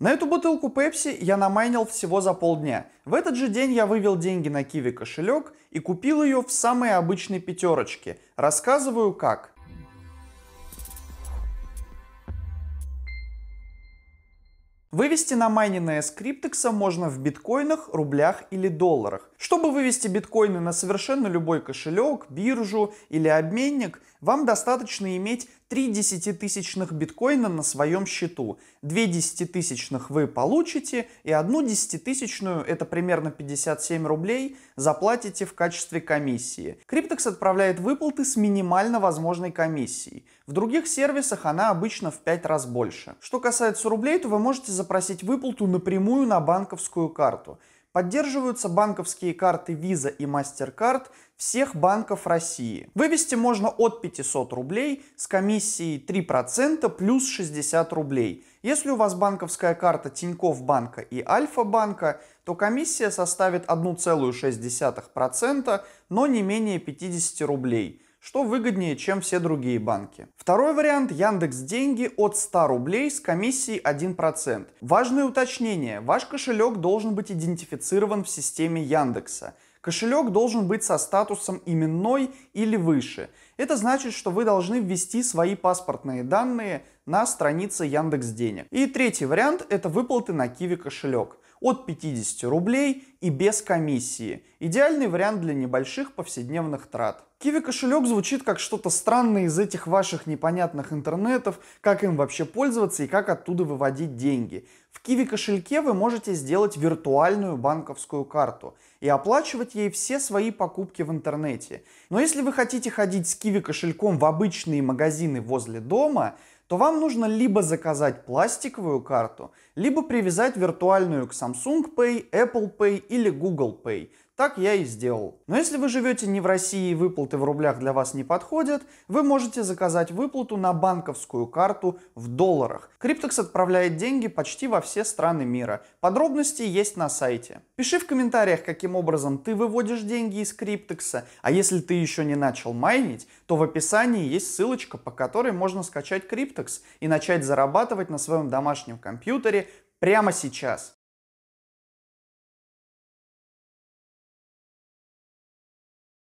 На эту бутылку Pepsi я намайнил всего за полдня. В этот же день я вывел деньги на Kiwi кошелек и купил ее в самой обычной пятерочке. Рассказываю как. Вывести на майненное с Криптекса можно в биткоинах, рублях или долларах. Чтобы вывести биткоины на совершенно любой кошелек, биржу или обменник, вам достаточно иметь 3 десятитысячных биткоина на своем счету. 2 десятитысячных вы получите и одну десятитысячную, это примерно 57 рублей, заплатите в качестве комиссии. Криптекс отправляет выплаты с минимально возможной комиссией. В других сервисах она обычно в 5 раз больше. Что касается рублей, то вы можете запросить выплату напрямую на банковскую карту. Поддерживаются банковские карты Visa и MasterCard всех банков России. Вывести можно от 500 рублей с комиссией 3% плюс 60 рублей. Если у вас банковская карта Тинькофф банка и Альфа банка, то комиссия составит 1,6%, но не менее 50 рублей что выгоднее, чем все другие банки. Второй вариант Яндекс Деньги от 100 рублей с комиссией 1%. Важное уточнение. Ваш кошелек должен быть идентифицирован в системе Яндекса. Кошелек должен быть со статусом именной или выше. Это значит, что вы должны ввести свои паспортные данные на странице Яндекс Денег. И третий вариант это выплаты на Киви кошелек от 50 рублей и без комиссии. Идеальный вариант для небольших повседневных трат. Киви кошелек звучит как что-то странное из этих ваших непонятных интернетов, как им вообще пользоваться и как оттуда выводить деньги. В Киви кошельке вы можете сделать виртуальную банковскую карту и оплачивать ей все свои покупки в интернете. Но если вы хотите ходить с Киви кошельком в обычные магазины возле дома, то вам нужно либо заказать пластиковую карту, либо привязать виртуальную к Samsung Pay, Apple Pay или Google Pay. Так я и сделал. Но если вы живете не в России и выплаты в рублях для вас не подходят, вы можете заказать выплату на банковскую карту в долларах. Криптекс отправляет деньги почти во все страны мира. Подробности есть на сайте. Пиши в комментариях, каким образом ты выводишь деньги из Криптекса. А если ты еще не начал майнить, то в описании есть ссылочка, по которой можно скачать Криптекс и начать зарабатывать на своем домашнем компьютере прямо сейчас.